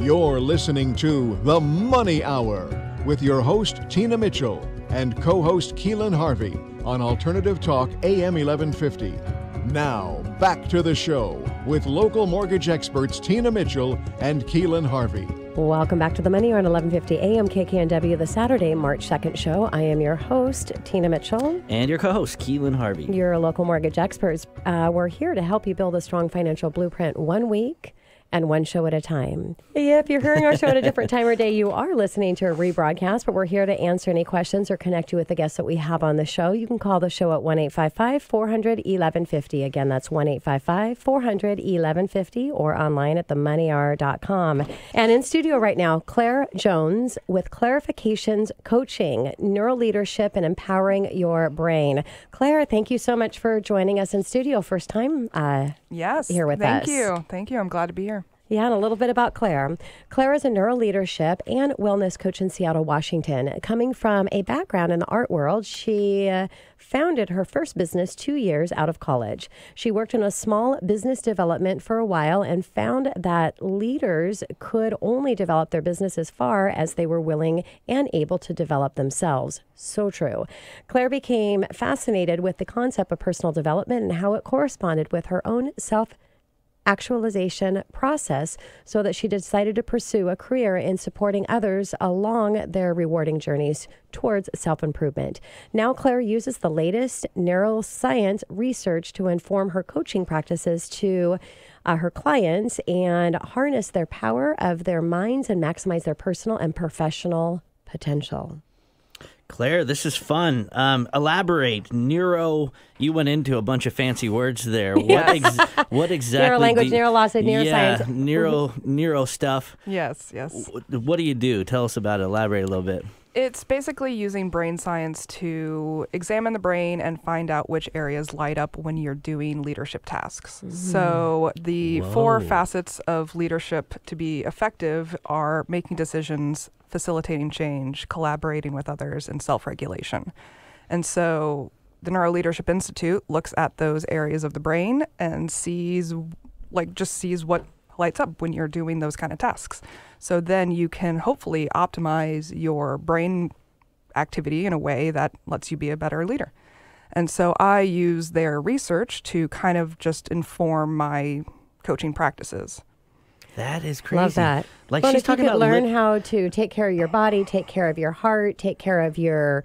You're listening to The Money Hour with your host, Tina Mitchell, and co host Keelan Harvey on Alternative Talk AM 1150. Now, back to the show with local mortgage experts Tina Mitchell and Keelan Harvey. Welcome back to the Money Hour on 1150 AM KKNW, the Saturday, March 2nd show. I am your host, Tina Mitchell. And your co host, Keelan Harvey. Your local mortgage experts. Uh, we're here to help you build a strong financial blueprint one week and one show at a time. Yeah, if you're hearing our show at a different time or day, you are listening to a rebroadcast, but we're here to answer any questions or connect you with the guests that we have on the show. You can call the show at 1 855 400 1150. Again, that's 1 855 400 1150 or online at themoneyhour.com. And in studio right now, Claire Jones with Clarifications Coaching, Neural Leadership and Empowering Your Brain. Claire, thank you so much for joining us in studio. First time uh, Yes. here with Thank us. you. Thank you. I'm glad to be here. Yeah, and a little bit about Claire. Claire is a neuro leadership and wellness coach in Seattle, Washington. Coming from a background in the art world, she uh, founded her first business two years out of college. She worked in a small business development for a while and found that leaders could only develop their business as far as they were willing and able to develop themselves. So true. Claire became fascinated with the concept of personal development and how it corresponded with her own self actualization process so that she decided to pursue a career in supporting others along their rewarding journeys towards self improvement. Now, Claire uses the latest neuroscience research to inform her coaching practices to uh, her clients and harness their power of their minds and maximize their personal and professional potential. Claire, this is fun. Um, elaborate. Neuro, you went into a bunch of fancy words there. What, ex- what exactly? Neurolanguage, do you- neurologic, Yeah, neuro, neuro stuff. Yes, yes. W- What do you do? Tell us about it. Elaborate a little bit. It's basically using brain science to examine the brain and find out which areas light up when you're doing leadership tasks. Mm-hmm. So, the four facets of leadership to be effective are making decisions, facilitating change, collaborating with others, and self regulation. And so, the Neuro Leadership Institute looks at those areas of the brain and sees, like, just sees what lights up when you're doing those kind of tasks. So then you can hopefully optimize your brain activity in a way that lets you be a better leader. And so I use their research to kind of just inform my coaching practices. That is crazy. Love that. Like well, she's if you talking could about learn lit- how to take care of your body, take care of your heart, take care of your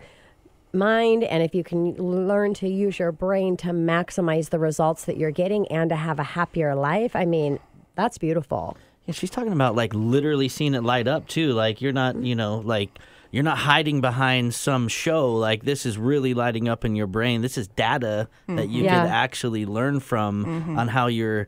mind, and if you can learn to use your brain to maximize the results that you're getting and to have a happier life, I mean, that's beautiful. Yeah, she's talking about like literally seeing it light up too. Like you're not, you know, like you're not hiding behind some show. Like this is really lighting up in your brain. This is data that you Yeah. could actually learn from mm-hmm. on how you're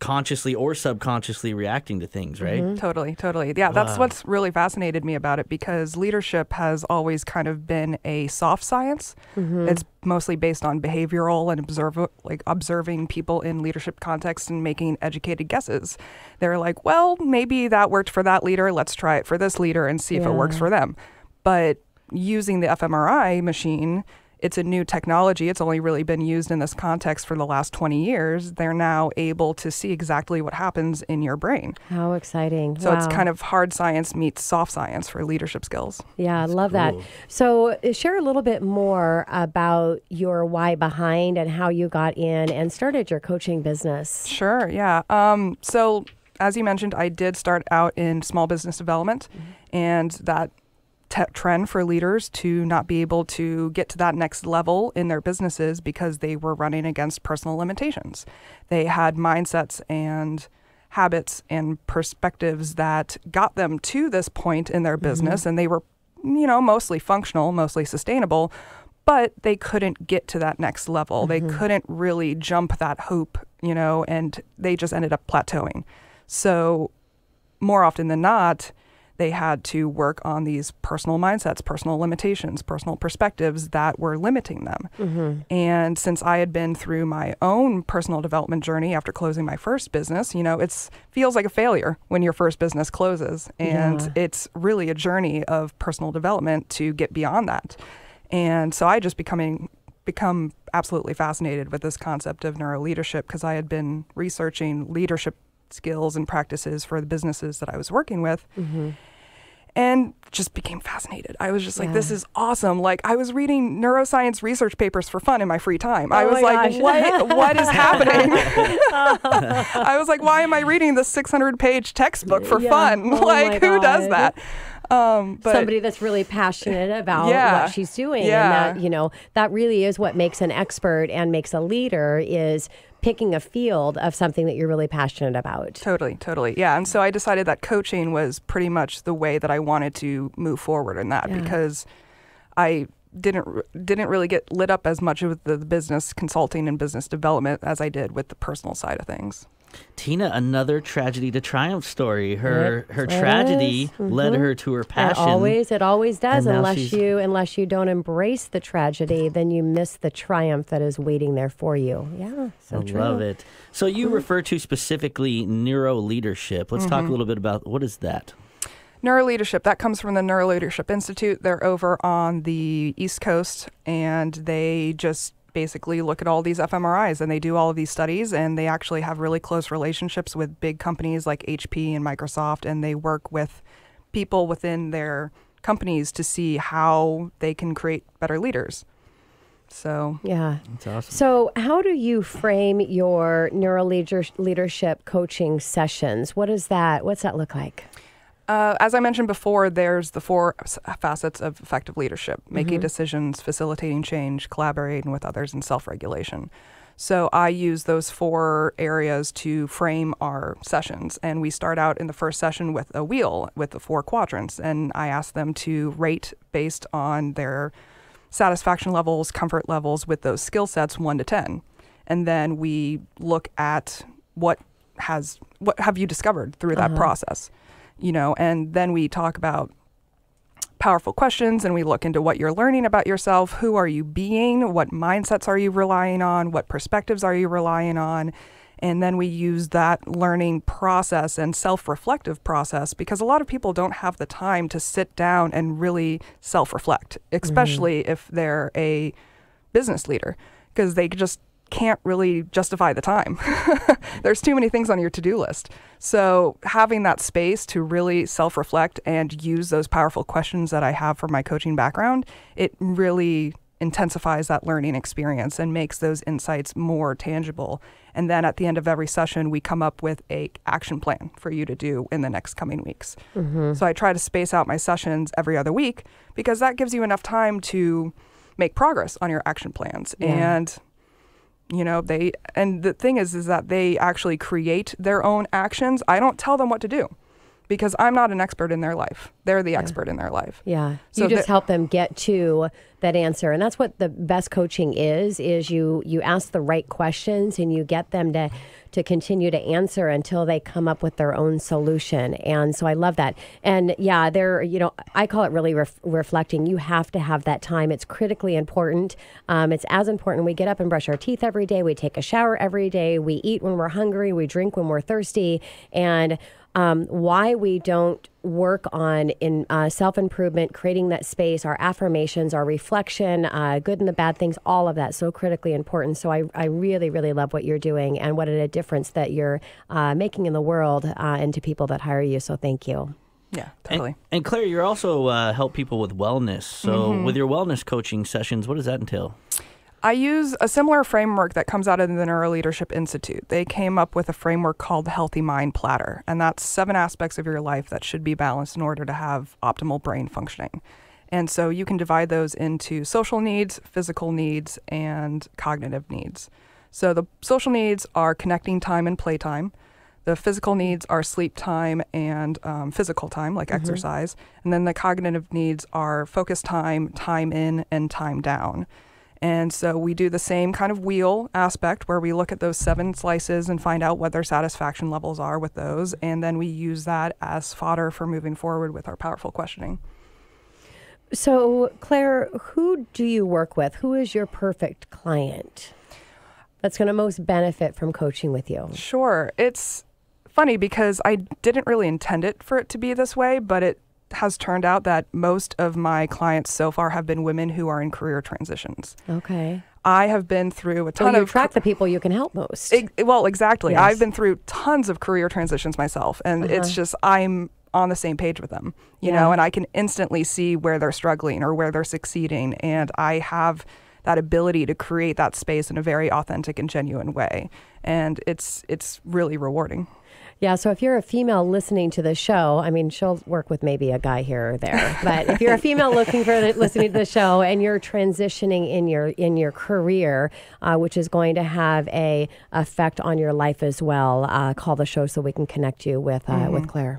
consciously or subconsciously reacting to things, right? Mm-hmm. Totally, totally. Yeah, that's Wow. what's really fascinated me about it because leadership has always kind of been a soft science. It's mostly based on behavioral and observe like observing people in leadership context and making educated guesses. They're like, well, maybe that worked for that leader. Let's try it for this leader and see if it works for them. But using the fMRI machine, it's a new technology. It's only really been used in this context for the last 20 years. They're now able to see exactly what happens in your brain. How exciting. So it's kind of hard science meets soft science for leadership skills. Yeah, I love that. So, uh, share a little bit more about your why behind and how you got in and started your coaching business. Sure, yeah. Um, so as you mentioned, I did start out in small business development, and that te- trend for leaders to not be able to get to that next level in their businesses because they were running against personal limitations. They had mindsets and habits and perspectives that got them to this point in their mm-hmm. business, and they were, you know, mostly functional, mostly sustainable. But they couldn't get to that next level. They mm-hmm. couldn't really jump that hoop, you know, and they just ended up plateauing. So, more often than not, they had to work on these personal mindsets, personal limitations, personal perspectives that were limiting them. Mm-hmm. And since I had been through my own personal development journey after closing my first business, you know, it feels like a failure when your first business closes. And Yeah. it's really a journey of personal development to get beyond that. And so I just becoming become absolutely fascinated with this concept of neuro leadership because I had been researching leadership skills and practices for the businesses that I was working with. And just became fascinated. I was just like, this is awesome. Like, I was reading neuroscience research papers for fun in my free time. I Oh was like, gosh. what, what is happening? I was like, why am I reading this 600 page textbook for Yeah. fun? Oh like, who does that? Um, but Somebody that's really passionate about Yeah. what she's doing, Yeah. and that you know that really is what makes an expert and makes a leader is picking a field of something that you're really passionate about. Totally, totally. Yeah. And so I decided that coaching was pretty much the way that I wanted to move forward in that Yeah. because I didn't didn't really get lit up as much with the business consulting and business development as I did with the personal side of things. Tina, another tragedy to triumph story. Her Yep. her Yes. tragedy led Mhm. her to her passion. It passion. always, it always does. Unless she's- you, unless you don't embrace the tragedy, then you miss the triumph that is waiting there for you. Yeah, so I true. love it. So you refer to specifically neuro leadership. Let's Mm-hmm. talk a little bit about what is that. Neuroleadership, that comes from the Neuroleadership Institute. They're over on the East Coast and they just basically look at all these fMRIs and they do all of these studies and they actually have really close relationships with big companies like HP and Microsoft and they work with people within their companies to see how they can create better leaders. So, Yeah. That's awesome. So, how do you frame your neuro leadership coaching sessions? What is that? What's that look like? Uh, as I mentioned before, there's the four facets of effective leadership making decisions, facilitating change, collaborating with others, and self regulation. So I use those four areas to frame our sessions. And we start out in the first session with a wheel with the four quadrants. And I ask them to rate based on their satisfaction levels, comfort levels with those skill sets, one to 10. And then we look at what has, what have you discovered through that process? You know, and then we talk about powerful questions and we look into what you're learning about yourself. Who are you being? What mindsets are you relying on? What perspectives are you relying on? And then we use that learning process and self reflective process because a lot of people don't have the time to sit down and really self reflect, mm-hmm. especially if they're a business leader, because they just can't really justify the time. There's too many things on your to do list. So, having that space to really self reflect and use those powerful questions that I have from my coaching background, it really intensifies that learning experience and makes those insights more tangible. And then at the end of every session, we come up with a action plan for you to do in the next coming weeks. Mm-hmm. So I try to space out my sessions every other week because that gives you enough time to make progress on your action plans. Yeah. And you know, they and the thing is is that they actually create their own actions. I don't tell them what to do because I'm not an expert in their life. They're the expert in their life. Yeah. So you just help them get to that answer. And that's what the best coaching is is you you ask the right questions and you get them to to continue to answer until they come up with their own solution. And so I love that. And yeah, they're, you know, I call it really ref- reflecting. You have to have that time. It's critically important. Um, it's as important. We get up and brush our teeth every day. We take a shower every day. We eat when we're hungry. We drink when we're thirsty. And um, why we don't work on in uh, self improvement, creating that space, our affirmations, our reflection, uh, good and the bad things, all of that so critically important. So I, I really, really love what you're doing and what a difference that you're uh, making in the world uh, and to people that hire you. So thank you. Yeah, And, totally. and Claire, you also uh, help people with wellness. So Mm-hmm. with your wellness coaching sessions, what does that entail? I use a similar framework that comes out of the Neuroleadership Institute. They came up with a framework called the Healthy Mind Platter, and that's seven aspects of your life that should be balanced in order to have optimal brain functioning. And so you can divide those into social needs, physical needs, and cognitive needs. So the social needs are connecting time and playtime. The physical needs are sleep time and um, physical time, like exercise. And then the cognitive needs are focus time, time in, and time down. And so we do the same kind of wheel aspect where we look at those seven slices and find out what their satisfaction levels are with those. And then we use that as fodder for moving forward with our powerful questioning. So, Claire, who do you work with? Who is your perfect client that's going to most benefit from coaching with you? Sure. It's funny because I didn't really intend it for it to be this way, but it has turned out that most of my clients so far have been women who are in career transitions. Okay. I have been through a So ton you of attract the people you can help most. Ex- well, exactly. Yes. I've been through tons of career transitions myself, and it's uh-huh. just I'm on the same page with them, you Yeah. know, and I can instantly see where they're struggling or where they're succeeding, and I have that ability to create that space in a very authentic and genuine way, and it's it's really rewarding. Yeah, so if you're a female listening to the show, I mean, she'll work with maybe a guy here or there. But if you're a female looking for the, listening to the show and you're transitioning in your in your career, uh, which is going to have a effect on your life as well, uh, call the show so we can connect you with uh, with Claire.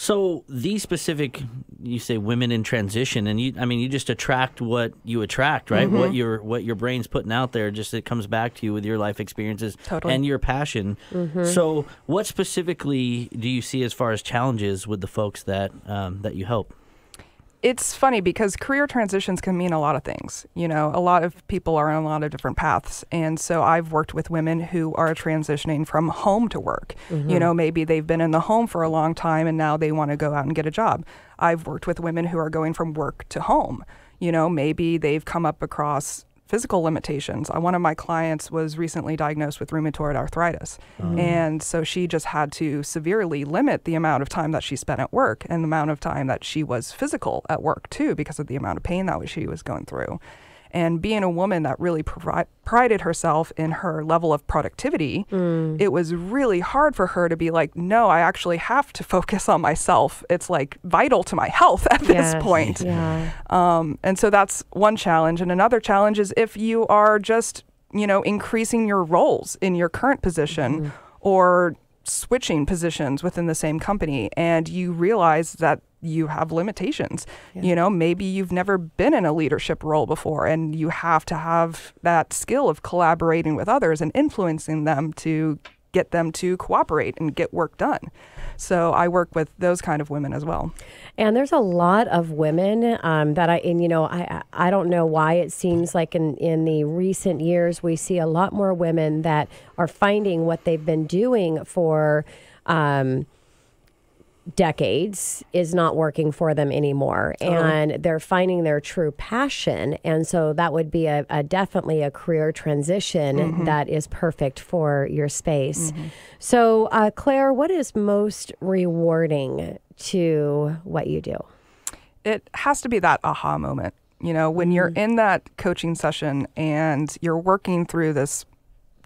So these specific, you say women in transition, and you, I mean, you just attract what you attract, right? Mm-hmm. What your what your brain's putting out there, just it comes back to you with your life experiences Totally. and your passion. Mm-hmm. So, what specifically do you see as far as challenges with the folks that um, that you help? It's funny because career transitions can mean a lot of things. You know, a lot of people are on a lot of different paths. And so I've worked with women who are transitioning from home to work. You mm-hmm. know, maybe they've been in the home for a long time and now they want to go out and get a job. I've worked with women who are going from work to home. You know, maybe they've come up across physical limitations. Uh, One of my clients was recently diagnosed with rheumatoid arthritis. And so she just had to severely limit the amount of time that she spent at work and the amount of time that she was physical at work too because of the amount of pain that she was going through. And being a woman that really pri- prided herself in her level of productivity, it was really hard for her to be like, no, I actually have to focus on myself. It's like vital to my health at this point. Yeah. Um, and so that's one challenge. And another challenge is if you are just, you know, increasing your roles in your current position or switching positions within the same company and you realize that you have limitations. You know, maybe you've never been in a leadership role before and you have to have that skill of collaborating with others and influencing them to get them to cooperate and get work done. So I work with those kind of women as well. And there's a lot of women um, that I, and you know, I, I don't know why it seems like in, in the recent years we see a lot more women that are finding what they've been doing for um, decades is not working for them anymore. Oh. And they're finding their true passion. And so that would be a, a definitely a career transition mm-hmm. that is perfect for your space. Mm-hmm. So uh, claire what is most rewarding to what you do? It has to be that aha moment. You know, when you're mm. in that coaching session and you're working through this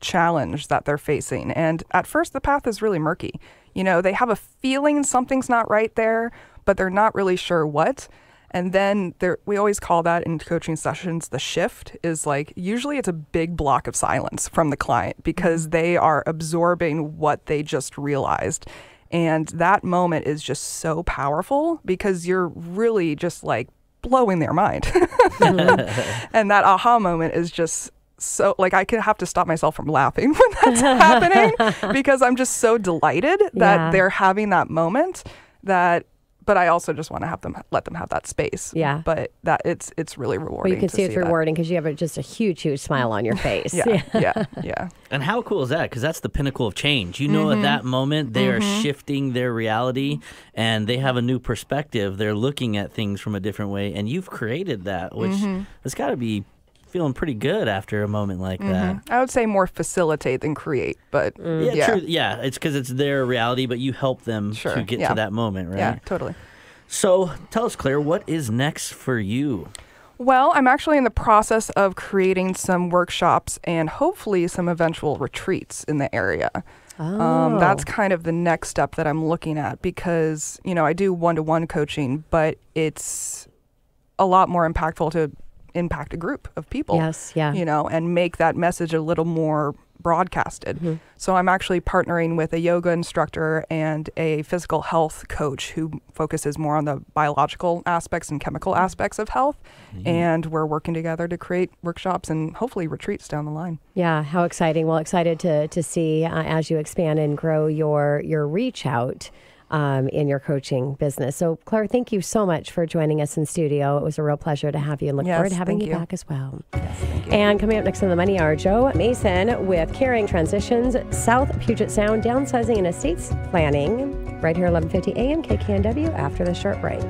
challenge that they're facing. And at first, the path is really murky. You know, they have a feeling something's not right there, but they're not really sure what. And then there, we always call that in coaching sessions the shift is like usually it's a big block of silence from the client because mm-hmm. they are absorbing what they just realized. And that moment is just so powerful because you're really just like blowing their mind. and that aha moment is just so like I could have to stop myself from laughing when that's happening because I'm just so delighted that Yeah. they're having that moment that but I also just want to have them let them have that space. Yeah. But that it's it's really well rewarding. you can to see it's that. rewarding because you have a, just a huge huge smile on your face Yeah, yeah, yeah. And how cool is that? Because that's the pinnacle of change. You know, Mm-hmm. at that moment, they are shifting their reality and they have a new perspective. They're looking at things from a different way. And you've created that, which Mm-hmm. has got to be feeling pretty good after a moment like that. I would say more facilitate than create, but Yeah, Mm. yeah, true. Yeah, it's because it's their reality, but you help them Sure, to get yeah. to that moment, right? yeah, totally. So tell us, Claire, what is next for you? Well, I'm actually in the process of creating some workshops and hopefully some eventual retreats in the area. Um, that's kind of the next step that I'm looking at because, you know, I do one to one coaching, but it's a lot more impactful to impact a group of people. Yes, yeah. You know, and make that message a little more broadcasted. Mm-hmm. So I'm actually partnering with a yoga instructor and a physical health coach who focuses more on the biological aspects and chemical Mm-hmm. aspects of health. And we're working together to create workshops and hopefully retreats down the line. Yeah, how exciting! Well, excited to to see uh, as you expand and grow your your reach out um, in your coaching business. So, Claire, thank you so much for joining us in studio. It was a real pleasure to have you, and look Yes, forward to having you, you. back as well. Thank you. And coming up next on the Money Hour, Joe Mason with Caring Transitions, South Puget Sound, downsizing and estates planning. Right here, 11:50 a.m. KKNW. After the short break.